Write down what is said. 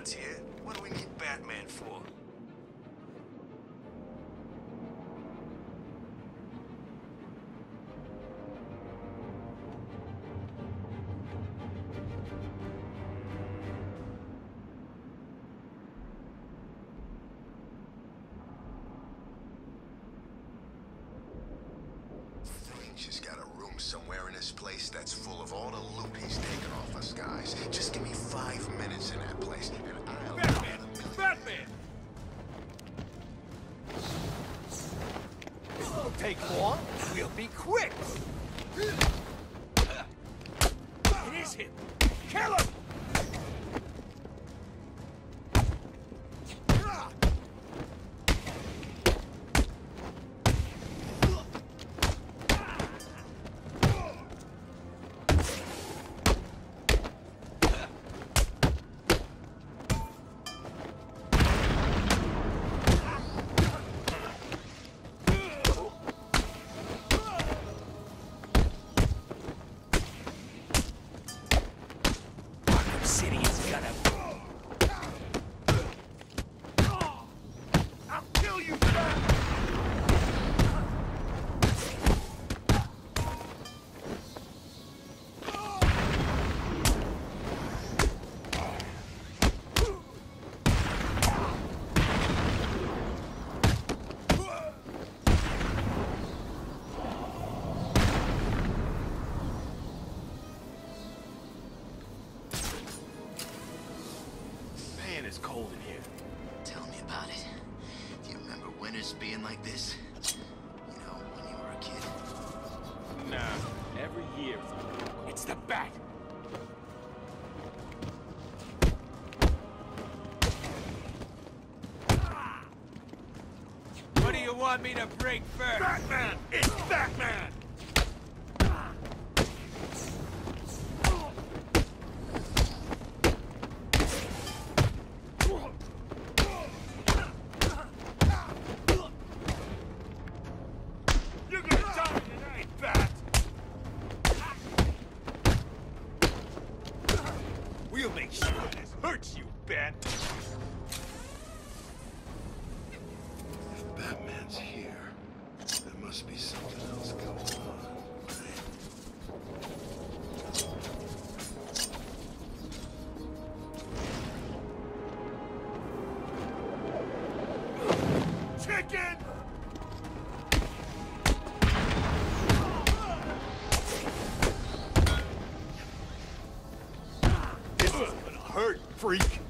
God's here. What do we need Batman for? Has got a room somewhere in this place that's full of all the loot he's taken off us guys. Just give me five minutes in that take long. We'll be quick. It is him. Kill him! It's cold in here. Tell me about it. Do you remember winters being like this? You know, when you were a kid? Nah, every year it's a little cold. It's the bat! What do you want me to break first? Batman! It's Batman! We'll make sure this hurts you, Bat! If Batman's here, there must be something else going on. Chicken! Freak!